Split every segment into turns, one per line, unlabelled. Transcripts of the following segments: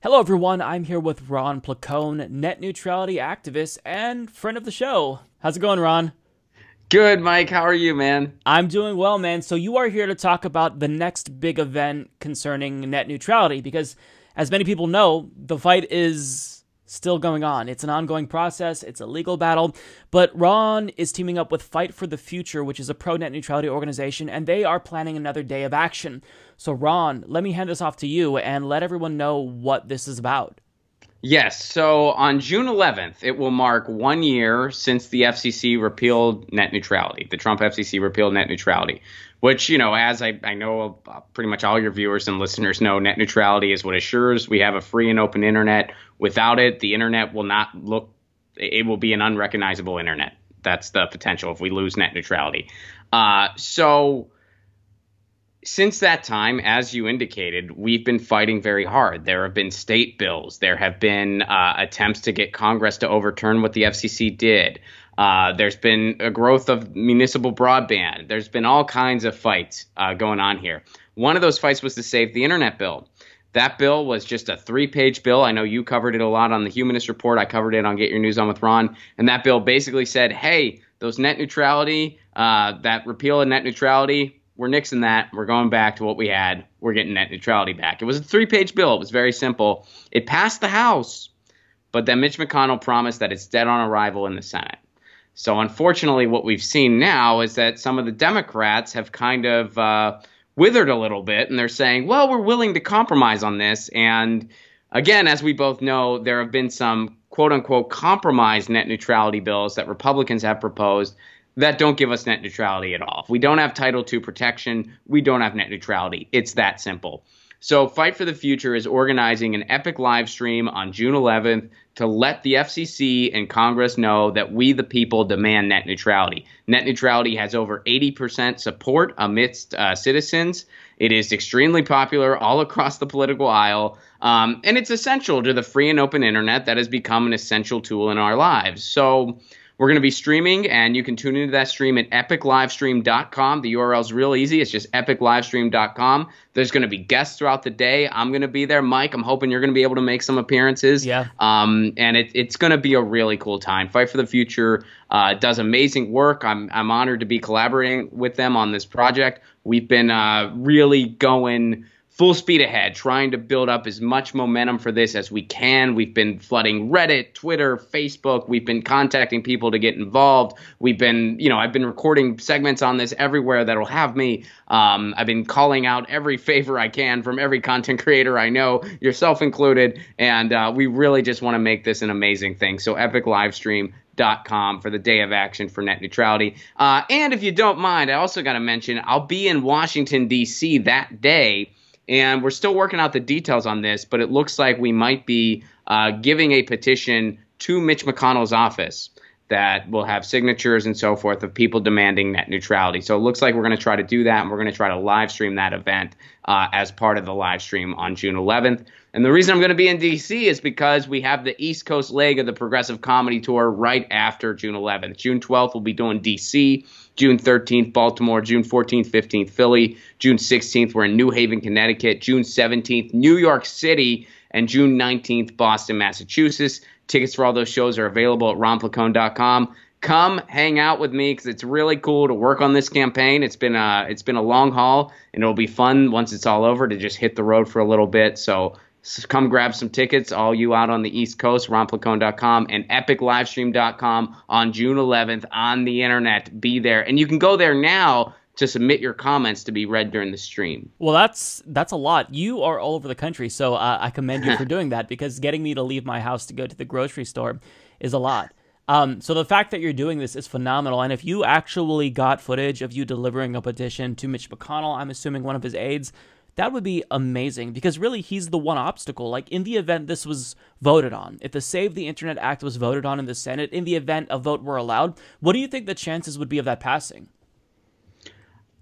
Hello, everyone. I'm here with Ron Placone, net neutrality activist and friend of the show. How's it going, Ron?
Good, Mike. How are you, man?
I'm doing well, man. So, you are here to talk about the next big event concerning net neutrality because, as many people know, the fight is still going on. It's an ongoing process, it's a legal battle. But Ron is teaming up with Fight for the Future, which is a pro net neutrality organization, and they are planning another day of action. So, Ron, let me hand this off to you and let everyone know what this is about.
Yes. So on June 11th, it will mark one year since the FCC repealed net neutrality. The Trump FCC repealed net neutrality, which, you know, as I, I know uh, pretty much all your viewers and listeners know, net neutrality is what assures we have a free and open internet. Without it, the internet will not look, it will be an unrecognizable internet. That's the potential if we lose net neutrality. Uh, so since that time, as you indicated, we've been fighting very hard. There have been state bills. There have been uh, attempts to get Congress to overturn what the FCC did. Uh, there's been a growth of municipal broadband. There's been all kinds of fights uh, going on here. One of those fights was to save the internet bill. That bill was just a three page bill. I know you covered it a lot on the Humanist Report. I covered it on Get Your News On with Ron. And that bill basically said, hey, those net neutrality, uh, that repeal of net neutrality, we're nixing that. We're going back to what we had. We're getting net neutrality back. It was a three page bill. It was very simple. It passed the House, but then Mitch McConnell promised that it's dead on arrival in the Senate. So, unfortunately, what we've seen now is that some of the Democrats have kind of uh, withered a little bit, and they're saying, well, we're willing to compromise on this. And again, as we both know, there have been some quote unquote compromise net neutrality bills that Republicans have proposed that don't give us net neutrality at all. If we don't have Title II protection, we don't have net neutrality. It's that simple. So, Fight for the Future is organizing an epic live stream on June 11th to let the FCC and Congress know that we, the people, demand net neutrality. Net neutrality has over 80% support amidst uh, citizens. It is extremely popular all across the political aisle, um, and it's essential to the free and open internet that has become an essential tool in our lives. So, we're going to be streaming, and you can tune into that stream at epiclivestream.com. The URL is real easy. It's just epiclivestream.com. There's going to be guests throughout the day. I'm going to be there. Mike, I'm hoping you're going to be able to make some appearances.
Yeah.
Um, and it, it's going to be a really cool time. Fight for the Future uh, does amazing work. I'm, I'm honored to be collaborating with them on this project. We've been uh, really going – full speed ahead, trying to build up as much momentum for this as we can. We've been flooding Reddit, Twitter, Facebook. We've been contacting people to get involved. We've been, you know, I've been recording segments on this everywhere that'll have me. Um, I've been calling out every favor I can from every content creator I know, yourself included. And uh, we really just want to make this an amazing thing. So, Epic Livestream com for the day of action for net neutrality. Uh, and if you don't mind, I also got to mention I'll be in Washington, D.C. that day and we're still working out the details on this, but it looks like we might be uh, giving a petition to Mitch McConnell's office that will have signatures and so forth of people demanding net neutrality. So it looks like we're going to try to do that, and we're going to try to live stream that event uh, as part of the live stream on June 11th. And the reason I'm going to be in DC is because we have the East Coast leg of the Progressive Comedy Tour right after June 11th. June 12th, we'll be doing DC. June 13th, Baltimore. June 14th, 15th, Philly. June 16th, we're in New Haven, Connecticut. June 17th, New York City. And June 19th, Boston, Massachusetts. Tickets for all those shows are available at ronplacone.com. Come hang out with me because it's really cool to work on this campaign. It's been a it's been a long haul, and it'll be fun once it's all over to just hit the road for a little bit. So so come grab some tickets, all you out on the East Coast, ronplacone.com and epiclivestream.com on June 11th on the internet. Be there. And you can go there now to submit your comments to be read during the stream.
Well, that's that's a lot. You are all over the country, so uh, I commend you for doing that because getting me to leave my house to go to the grocery store is a lot. Um, so the fact that you're doing this is phenomenal. And if you actually got footage of you delivering a petition to Mitch McConnell, I'm assuming one of his aides, that would be amazing because really he's the one obstacle. Like in the event this was voted on, if the Save the Internet Act was voted on in the Senate, in the event a vote were allowed, what do you think the chances would be of that passing?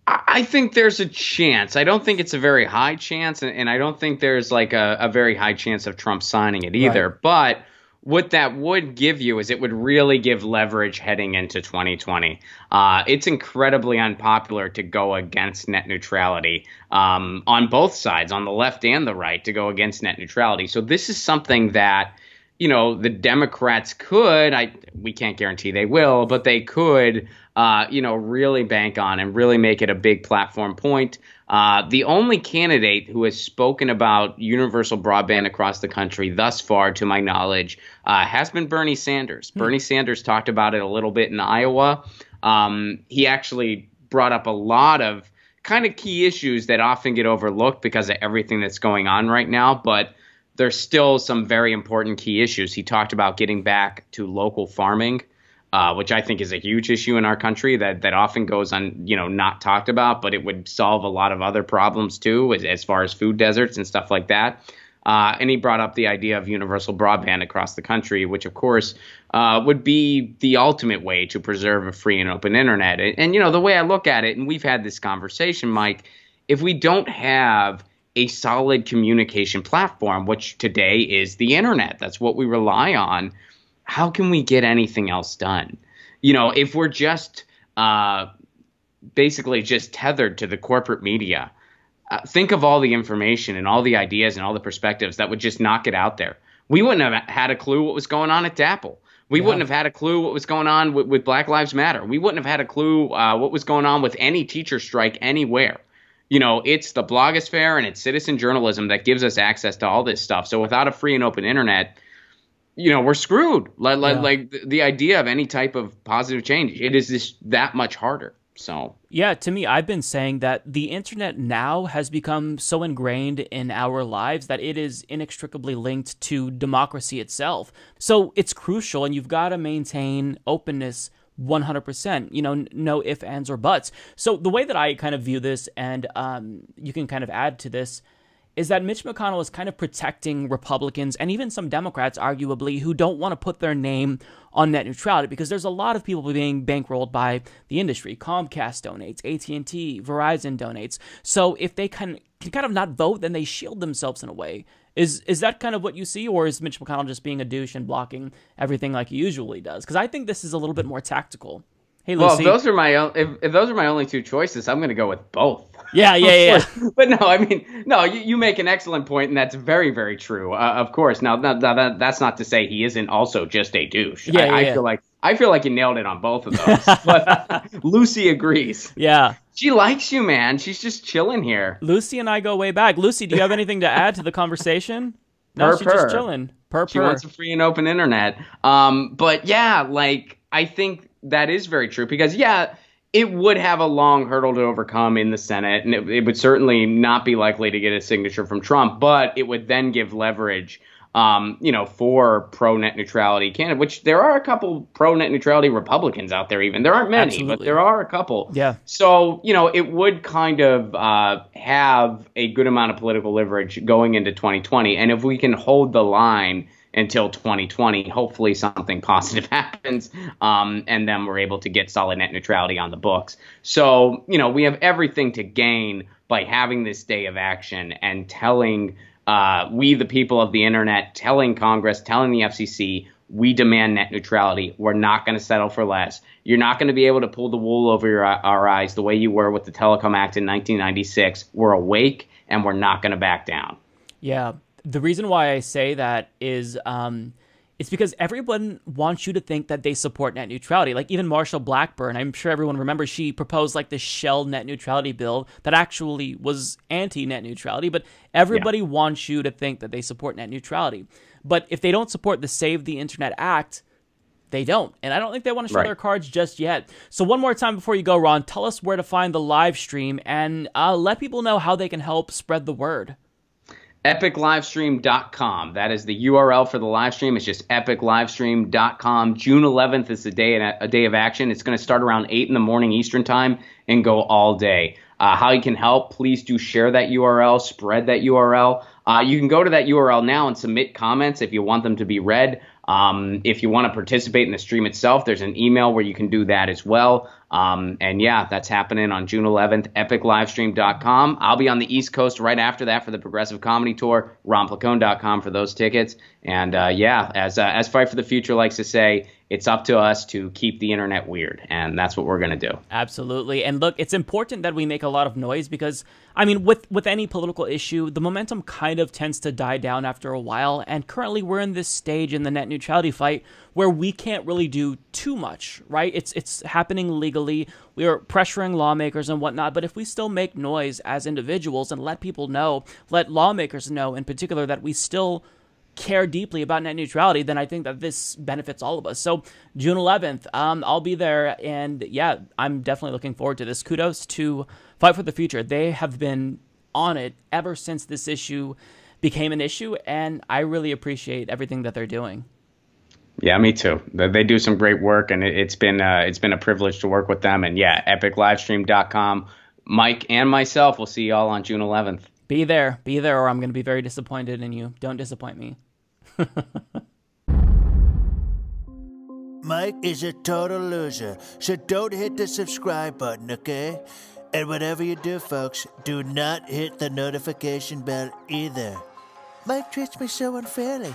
I think there's a chance. I don't think it's a very high chance, and, I don't think there's like a, a very high chance of Trump signing it either. Right. But what that would give you is it would really give leverage heading into 2020. Uh, it's incredibly unpopular to go against net neutrality um, on both sides, on the left and the right, to go against net neutrality. So this is something that you know the Democrats could. I we can't guarantee they will, but they could. Uh, you know, really bank on and really make it a big platform point. Uh, the only candidate who has spoken about universal broadband across the country thus far, to my knowledge, uh, has been Bernie Sanders. Hmm. Bernie Sanders talked about it a little bit in Iowa. Um, he actually brought up a lot of kind of key issues that often get overlooked because of everything that's going on right now, but there's still some very important key issues. He talked about getting back to local farming uh, which I think is a huge issue in our country that that often goes on, you know, not talked about, but it would solve a lot of other problems too, as, as far as food deserts and stuff like that. Uh, and he brought up the idea of universal broadband across the country, which of course uh, would be the ultimate way to preserve a free and open internet. And, and you know, the way I look at it, and we've had this conversation, Mike, if we don't have a solid communication platform, which today is the internet, that's what we rely on how can we get anything else done? You know, if we're just uh, basically just tethered to the corporate media, uh, think of all the information and all the ideas and all the perspectives that would just knock it out there. We wouldn't have had a clue what was going on at DAPL. We yeah. wouldn't have had a clue what was going on with, with Black Lives Matter. We wouldn't have had a clue uh, what was going on with any teacher strike anywhere. You know, it's the blogosphere and it's citizen journalism that gives us access to all this stuff. So without a free and open internet, you know we're screwed. Like, yeah. like the idea of any type of positive change it is just that much harder. So
yeah to me i've been saying that the internet now has become so ingrained in our lives that it is inextricably linked to democracy itself. So it's crucial and you've got to maintain openness 100% you know no ifs ands or buts. So the way that i kind of view this and um, you can kind of add to this is that Mitch McConnell is kind of protecting Republicans and even some Democrats, arguably, who don't want to put their name on net neutrality because there's a lot of people being bankrolled by the industry. Comcast donates, AT&T, Verizon donates. So if they can, can kind of not vote, then they shield themselves in a way. Is is that kind of what you see, or is Mitch McConnell just being a douche and blocking everything like he usually does? Because I think this is a little bit more tactical.
Hey, Lucy. Well, if those are my if, if those are my only two choices, I'm going to go with both.
Yeah, yeah, yeah.
but no, I mean, no, you, you make an excellent point, and that's very, very true. Uh, of course. Now, that, that, that's not to say he isn't also just a douche. Yeah, I, yeah, I yeah. feel like I feel like you nailed it on both of those. but uh, Lucy agrees.
Yeah.
She likes you, man. She's just chilling here.
Lucy and I go way back. Lucy, do you have anything to add to the conversation? No,
per,
she's just chilling. Per,
she wants a free and open internet. Um, but yeah, like I think that is very true because yeah, it would have a long hurdle to overcome in the Senate, and it, it would certainly not be likely to get a signature from Trump. But it would then give leverage. Um, you know, for pro net neutrality candidate, which there are a couple pro net neutrality Republicans out there. Even there aren't many, Absolutely. but there are a couple.
Yeah.
So you know, it would kind of uh, have a good amount of political leverage going into 2020, and if we can hold the line until 2020. Hopefully, something positive happens, um, and then we're able to get solid net neutrality on the books. So, you know, we have everything to gain by having this day of action and telling uh, we, the people of the internet, telling Congress, telling the FCC, we demand net neutrality. We're not going to settle for less. You're not going to be able to pull the wool over your, our eyes the way you were with the Telecom Act in 1996. We're awake and we're not going to back down.
Yeah, the reason why I say that is um, it's because everyone wants you to think that they support net neutrality. Like even Marsha Blackburn, I'm sure everyone remembers she proposed like the shell net neutrality bill that actually was anti net neutrality, but everybody yeah. wants you to think that they support net neutrality. But if they don't support the Save the Internet Act, they don't. And I don't think they want to show right. their cards just yet. So, one more time before you go, Ron, tell us where to find the live stream and uh, let people know how they can help spread the word
epiclivestream.com. That is the URL for the live stream. It's just epiclivestream.com. June 11th is the day a day of action. It's going to start around 8 in the morning Eastern time and go all day. Uh, how you can help, please do share that URL, spread that URL. Uh, you can go to that URL now and submit comments if you want them to be read. Um, if you want to participate in the stream itself, there's an email where you can do that as well. Um, and yeah, that's happening on June 11th, epiclivestream.com. I'll be on the East Coast right after that for the Progressive Comedy Tour, ronplacone.com for those tickets. And uh, yeah, as, uh, as Fight for the Future likes to say, it's up to us to keep the internet weird, and that's what we're going to do.
Absolutely. And look, it's important that we make a lot of noise because, I mean, with, with any political issue, the momentum kind of tends to die down after a while. And currently, we're in this stage in the net neutrality fight where we can't really do too much, right? It's, it's happening legally. We are pressuring lawmakers and whatnot. But if we still make noise as individuals and let people know, let lawmakers know in particular that we still care deeply about net neutrality, then I think that this benefits all of us. So June 11th, um, I'll be there, and yeah, I'm definitely looking forward to this. Kudos to Fight for the Future. They have been on it ever since this issue became an issue, and I really appreciate everything that they're doing.
Yeah, me too. They do some great work, and it's been uh, it's been a privilege to work with them. And yeah, epiclivestream.com. Mike and myself will see you all on June 11th.
Be there, be there, or I'm going to be very disappointed in you. Don't disappoint me.
Mike is a total loser, so don't hit the subscribe button, okay? And whatever you do, folks, do not hit the notification bell either. Mike treats me so unfairly.